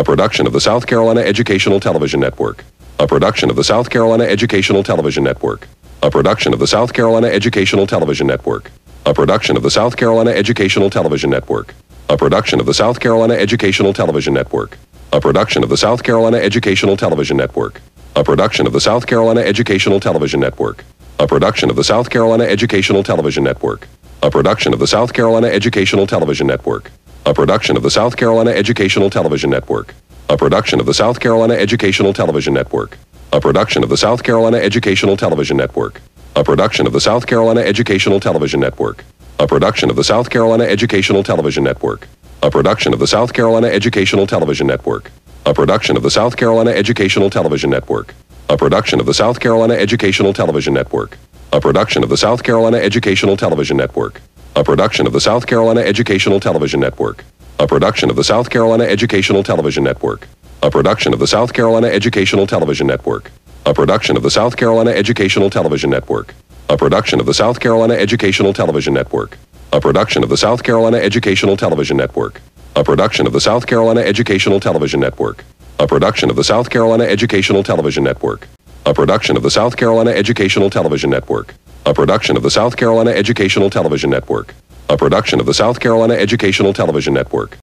A production of the South Carolina Educational Television Network. A production of the South Carolina Educational Television Network. A production of the South Carolina Educational Television Network. A production of the South Carolina Educational Television Network. A production of the South Carolina Educational Television Network. A production of the South Carolina Educational Television Network. A production of the South Carolina Educational Television Network. A production of the South Carolina Educational Television Network. A production of the South Carolina Educational Television Network. A production of the South Carolina Educational Television Network. A production of the South Carolina Educational Television Network. A production of the South Carolina Educational Television Network. A production of the South Carolina Educational Television Network. A production of the South Carolina Educational Television Network. A production of the South Carolina Educational Television Network. A production of the South Carolina Educational Television Network. A production of the South Carolina Educational Television Network. A production of the South Carolina Educational Television Network. A production of the South Carolina Educational Television Network. A production of the South Carolina Educational Television Network. A production of the South Carolina Educational Television Network. A production of the South Carolina Educational Television Network. A production of the South Carolina Educational Television Network. A production of the South Carolina Educational Television Network. A production of the South Carolina Educational Television Network. A production of the South Carolina Educational Television Network. A production of the South Carolina Educational Television Network. A production of the South Carolina Educational Television Network. A production of the South Carolina Educational Television Network.